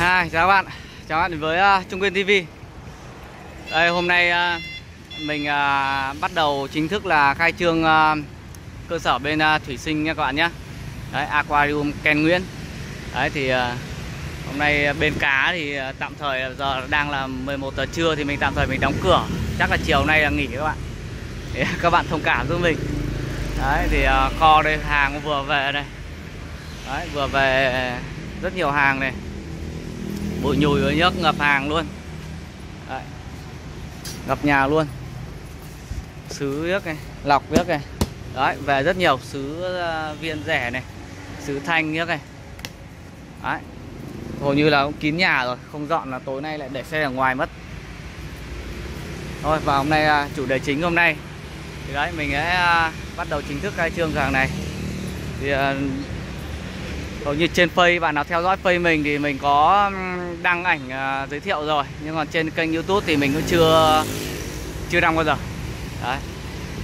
Hi, chào các bạn. Chào các bạn với uh, Trung Nguyên TV Đây, hôm nay uh, mình uh, bắt đầu chính thức là khai trương uh, cơ sở bên uh, Thủy Sinh nha các bạn nhé. Đấy, Aquarium Ken Nguyễn. Đấy thì uh, hôm nay bên cá thì uh, tạm thời giờ đang là 11 giờ trưa thì mình tạm thời mình đóng cửa. Chắc là chiều nay là nghỉ các bạn. Để các bạn thông cảm giúp mình. Đấy thì uh, kho đây hàng vừa về này. Đấy, vừa về rất nhiều hàng này bụi nhùi với nhớt ngập hàng luôn. Đấy. ngập nhà luôn. Sứ nước này, lọc nước này. Đấy, về rất nhiều sứ ờ, viên rẻ này, sứ thanh nước này. Đấy. Hầu như là cũng kín nhà rồi, không dọn là tối nay lại để xe ở ngoài mất. Thôi, và hôm nay ờ, chủ đề chính hôm nay. Thì đấy, mình sẽ ờ, bắt đầu chính thức khai trương hàng này. Thì hầu như trên face bạn nào theo dõi face mình thì mình có đăng ảnh à, giới thiệu rồi. Nhưng còn trên kênh youtube thì mình cũng chưa chưa đăng bao giờ. Đấy.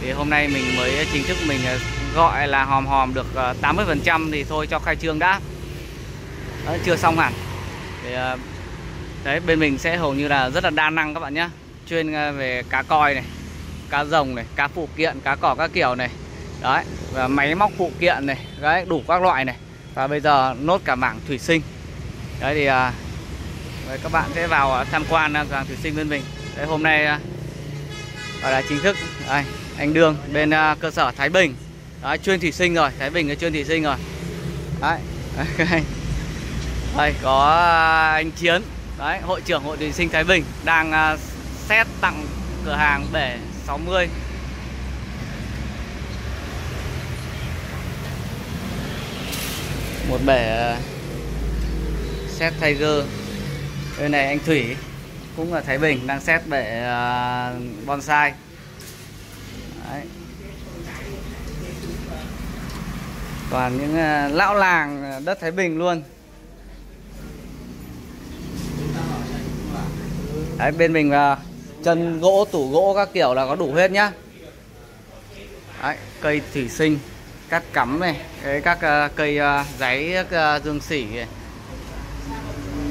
Thì hôm nay mình mới chính thức mình à, gọi là hòm hòm được à, 80 phần trăm thì thôi cho khai trương đã. Đấy, chưa xong hẳn. Thì đấy bên mình sẽ hầu như là rất là đa năng các bạn nhé chuyên về cá coi này cá rồng này cá phụ kiện cá cỏ các kiểu này. Đấy và máy móc phụ kiện này đấy đủ các loại này và bây giờ nốt cả mảng thủy sinh. Đấy thì à, các bạn sẽ vào à, tham quan à, cửa hàng thủy sinh bên mình. Đấy, hôm nay à, gọi là chính thức đây, anh đương bên cơ sở thái bình. Đấy, chuyên thủy sinh rồi thái bình là chuyên thủy sinh rồi. Đấy đây có anh chiến đấy hội trưởng hội thủy sinh thái bình đang xét tặng cửa hàng bể 60 một bể ờ, set Tiger. Đây này anh Thủy cũng là Thái Bình đang xét bể ờ, bonsai. Đấy. toàn những ờ, lão làng đất Thái Bình luôn. Đấy, bên mình là chân gỗ tủ gỗ các kiểu là có đủ hết nhá. Đấy, cây thủy sinh cắt cắm này cái các uh, cây uh, giấy uh, dương sỉ này.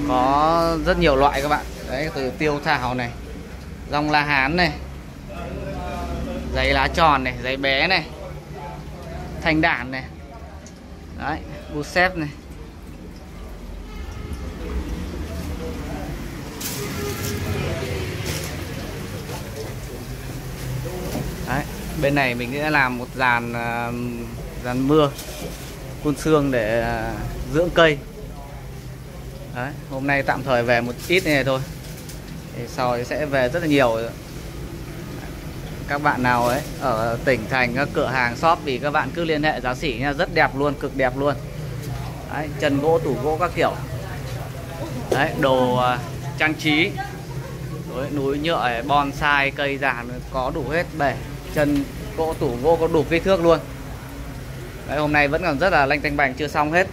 có rất nhiều loại các bạn. Đấy từ tiêu thảo này rong la hán này giấy lá tròn này giấy bé này thanh đản này. Đấy bu xếp này. Đấy bên này mình sẽ làm một dàn dàn mưa phun xương để à, dưỡng cây. Đấy, hôm nay tạm thời về một ít này thôi. Thì sau sẽ về rất là nhiều. Các bạn nào ấy ở tỉnh thành các cửa hàng shop thì các bạn cứ liên hệ giá sỉ nha rất đẹp luôn cực đẹp luôn. Đấy, chân gỗ tủ gỗ các kiểu. Đấy đồ uh, trang trí. Đấy, núi nhựa bonsai cây giàn có đủ hết. Bể chân gỗ tủ gỗ có đủ kích thước luôn. Đấy, hôm nay vẫn còn rất là lanh tanh bành chưa xong hết.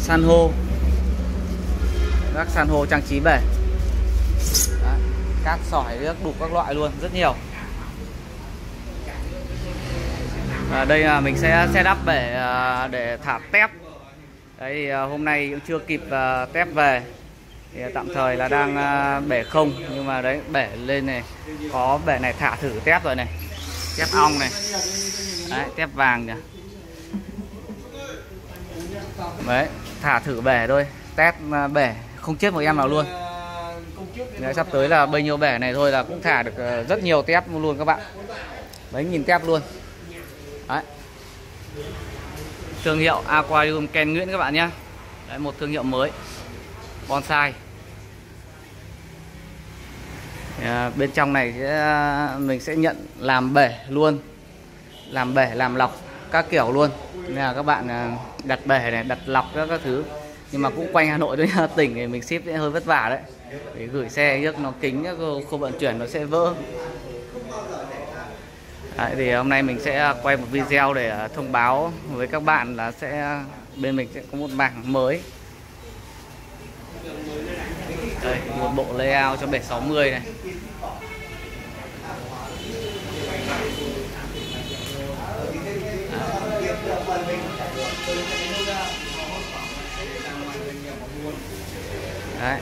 San hô. Các san hô trang trí bể. Đấy, cát sỏi nước đủ các loại luôn rất nhiều. À, đây là mình sẽ xe đắp bể để thả tép. Đấy thì hôm nay cũng chưa kịp à, tép về thì tạm thời là đang à, bể không nhưng mà đấy bể lên này có bể này thả thử tép rồi này tép ong này. Đấy tép vàng kìa. Đấy thả thử bể thôi test à, bể không chết một em nào luôn. Đấy, sắp tới là bao nhiêu bể này thôi là cũng thả được à, rất nhiều tép luôn các bạn. Mấy nghìn tép luôn. Đấy. Thương hiệu aquarium ken nguyễn các bạn nhé. Đấy một thương hiệu mới bonsai. À, bên trong này sẽ mình sẽ nhận làm bể luôn. Làm bể làm lọc các kiểu luôn. Nên là các bạn à, đặt bể này đặt lọc các các thứ. Nhưng mà cũng quanh Hà Nội thôi tỉnh thì mình ship sẽ hơi vất vả đấy. Để gửi xe trước nó kính không vận chuyển nó sẽ vỡ. Đấy, thì hôm nay mình sẽ quay một video để à, thông báo với các bạn là sẽ bên mình sẽ có một bảng mới đây một bộ layout cho bể 60 này. Đấy.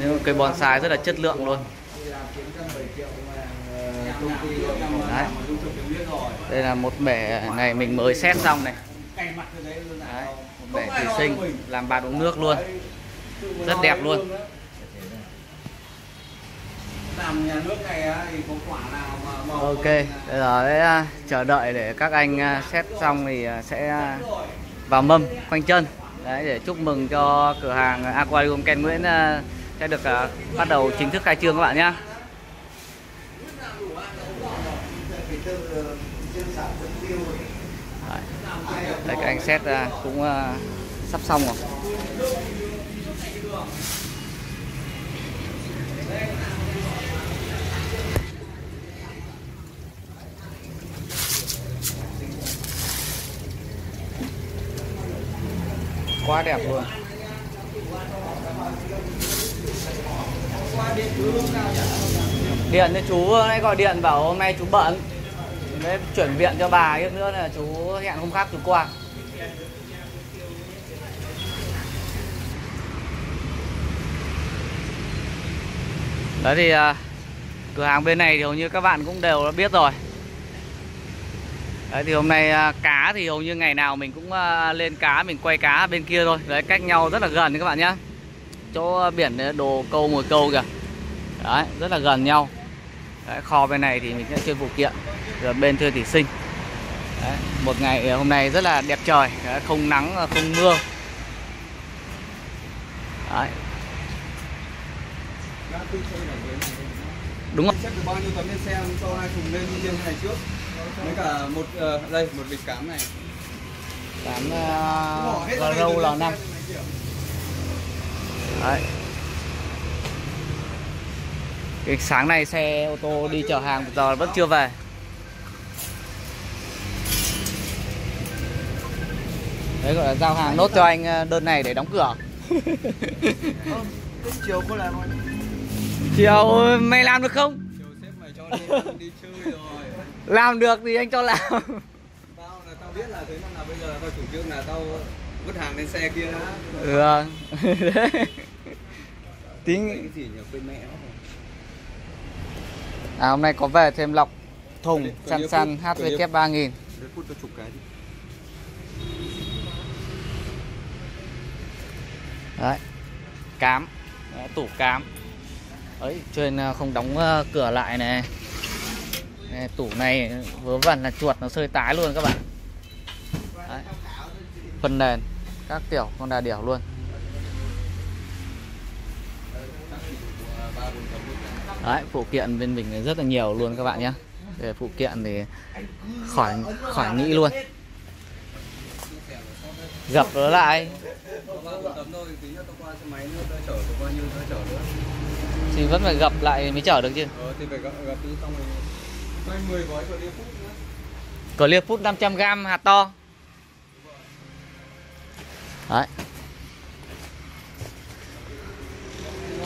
Những cây bonsai rất là chất lượng luôn. Đấy. Đây là một bể này mình mới xét xong này. Đấy, một bể thủy sinh làm bạt uống nước luôn rất đẹp luôn. Màu ok bây giờ đấy à, chờ đợi để các anh à, xét xong thì à, sẽ vào mâm khoanh chân. Đấy để chúc mừng cho cửa hàng aquarium Ken Nguyễn à, sẽ được à, bắt đầu chính thức khai trương các bạn nhé Đấy, các anh xét à, cũng à, sắp xong rồi quá đẹp luôn. Điện cho chú nãy gọi điện bảo hôm nay chú bận. Đấy, chuyển viện cho bà tiếp nữa là chú hẹn hôm khác chú qua. Đấy thì à, cửa hàng bên này thì hầu như các bạn cũng đều đã biết rồi. Đấy thì hôm nay à, cá thì hầu như ngày nào mình cũng à, lên cá mình quay cá bên kia thôi. Đấy cách nhau rất là gần các bạn nhé Chỗ biển đồ câu mồi câu kìa. Đấy rất là gần nhau. Đấy, Kho bên này thì mình sẽ chơi phụ kiện. Rồi bên thưa thủy sinh. Đấy, Một ngày à, hôm nay rất là đẹp trời. Đấy, Không nắng à, không mưa. Đấy Đúng rồi Xếp được bao nhiêu tấm lên xe cho hai thùng lên riêng này trước với cả một ờ, đây một bịch cám này Cám uh, đây râu rồi L5 lên xe này. Đấy. Cái sáng nay xe ô tô đi chở hàng giờ vẫn chưa về. Đấy gọi là giao hàng nốt cho anh ờ, đơn này để đóng cửa. Chiều có làm không? Chiều mày làm được không? Chiều sếp mày cho đi đi chơi rồi Làm được thì anh cho làm. Tao là tao biết là thế nên là bây giờ tao chủ trương là tao vứt hàng lên xe kia đã Ừ. Đấy. cái Tính gì nhỉ quên mẹ nó à hôm nay có về thêm lọc thùng săn săn HVK 3000. Để phút cho chục cái đi Đấy. Cám. Đấy, tủ cám. Ấy, trên à, không đóng à, cửa lại này. Tủ này vớ vẩn là chuột nó sơi tái luôn các bạn. Đấy. Phần nền các kiểu con đà điểu luôn. Đấy, phụ kiện bên mình rất là nhiều luôn các bạn nhé. Về phụ kiện thì khỏi khỏi nghĩ luôn. Gập nó lại thì vẫn phải gập lại mới chở được chứ. Ờ thì phải gặp, gặp đi xong rồi Quay 10 gói đi phút nữa Cờ liệp phút 500g hạt to. Đấy.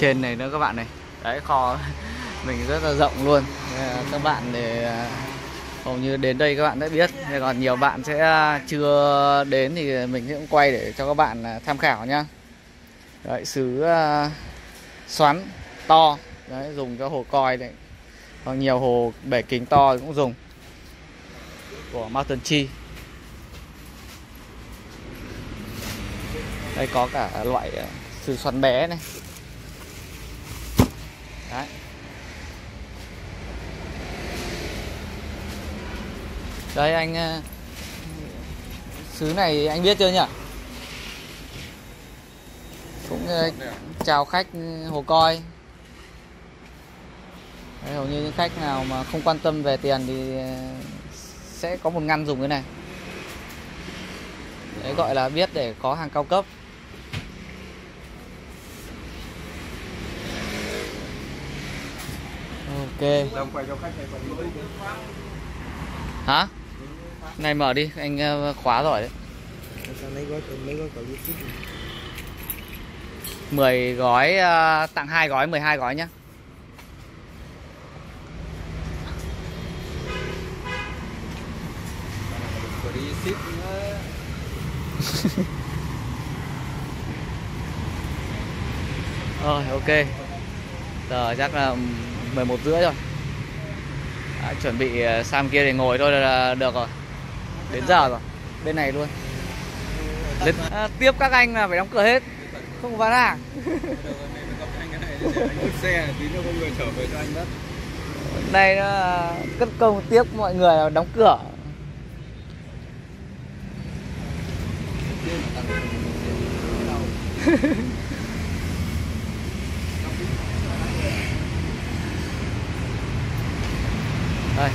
Trên này nữa các bạn này. Đấy kho mình rất là rộng luôn. Các bạn để à, hầu như đến đây các bạn đã biết. Còn nhiều bạn sẽ à, chưa đến thì mình cũng quay để cho các bạn à, tham khảo nhá. Đấy sứ xoắn to. Đấy, dùng cho hồ coi đấy Còn nhiều hồ bể kính to cũng dùng. Của Mountain Chi. Đây có cả loại ờ, sư sứ xoắn bé này. Đấy. Đây, anh ờ, sứ này anh biết chưa nhỉ? Cũng ờ, chào khách hồ coi. Đấy, hầu như những khách nào mà không quan tâm về tiền thì ờ, sẽ có một ngăn dùng cái này. Đấy gọi là biết để có hàng cao cấp. Ok. Hả? Này mở đi, anh ờ, khóa rồi đấy. Mười gói, 10 gói tặng hai gói 12 gói nhá Có đi ship nữa rồi ok. Giờ chắc là 11 rưỡi rồi. À, chuẩn bị ờ, sang kia để ngồi thôi là được rồi. Đến giờ rồi. Bên này luôn. Đến, à, tiếp các anh là phải đóng cửa hết. Không bán hàng xe tí nữa có người trở về cho anh đất này cất công tiếp mọi người đóng cửa đây.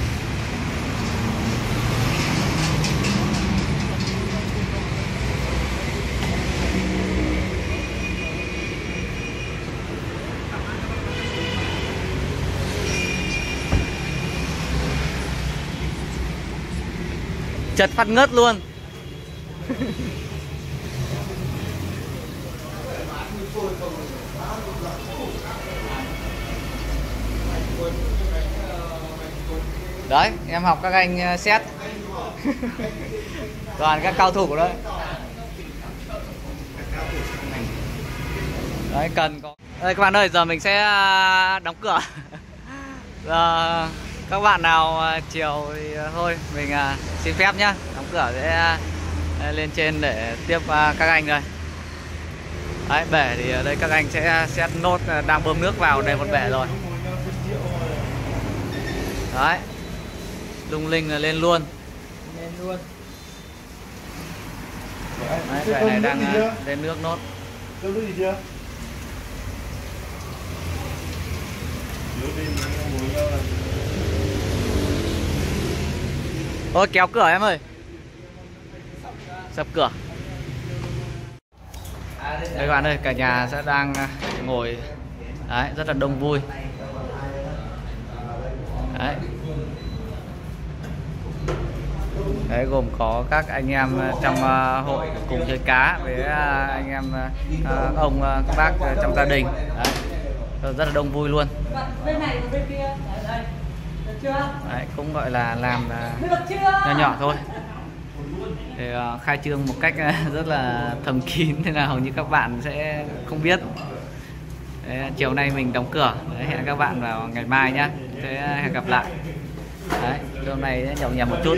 Chật phát ngất luôn. đấy em học các anh ờ, xét. Toàn các cao thủ đấy. Đấy cần có đây các bạn ơi giờ mình sẽ à, đóng cửa. Giờ các bạn nào à, chiều thì à, thôi mình xin phép nhá. Đóng cửa sẽ lên trên để tiếp các anh đây. Đấy bể thì ở đây các anh sẽ xét nốt đang bơm nước vào đây một bể rồi. Đấy lung linh là lên luôn. Lên luôn. Đấy bể này đang à, lên nước nốt. Cơm nước gì chưa? Thôi kéo cửa em ơi. Sập cửa. Đây các bạn ơi, cả nhà sẽ đang à, ngồi. Đấy, rất là đông vui. Đấy Đấy, gồm có các anh em ờ, trong uh, hội cùng chơi cá với uh, anh em uh, ông uh, các bác uh, trong gia đình. Đấy, rất là đông vui luôn. Bên này và bên kia đấy, cũng gọi là làm à, nhỏ nhỏ thôi. Để uh, khai trương một cách uh, rất là thầm kín nên là hầu như các bạn sẽ không biết. Đấy, chiều nay mình đóng cửa. Đấy, hẹn các bạn vào ngày mai nhé thế hẹn gặp lại. Đấy, hôm nay nhậu nhẹt một chút.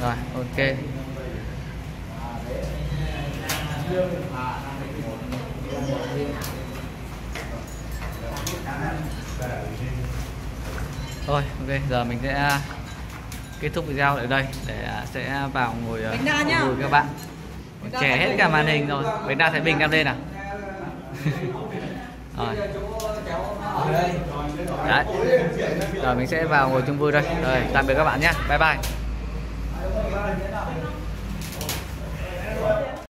Rồi ok. Thôi ok giờ mình sẽ kết thúc video ở đây để à, sẽ vào ngồi à, ngồi các bạn. Trẻ hết cả màn hình rồi. Bánh đa Thái Bình đem lên à? Rồi Đấy. Rồi, mình sẽ vào ngồi chung vui đây Rồi, tạm biệt các bạn nhé Bye bye.